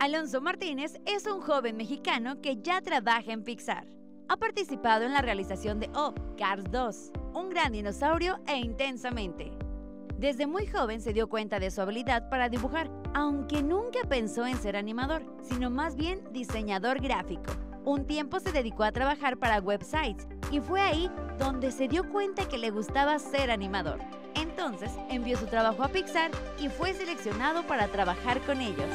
Alonso Martínez es un joven mexicano que ya trabaja en Pixar. Ha participado en la realización de O, Cars 2, Un gran dinosaurio e Intensamente. Desde muy joven se dio cuenta de su habilidad para dibujar, aunque nunca pensó en ser animador, sino más bien diseñador gráfico. Un tiempo se dedicó a trabajar para websites y fue ahí donde se dio cuenta que le gustaba ser animador. Entonces envió su trabajo a Pixar y fue seleccionado para trabajar con ellos.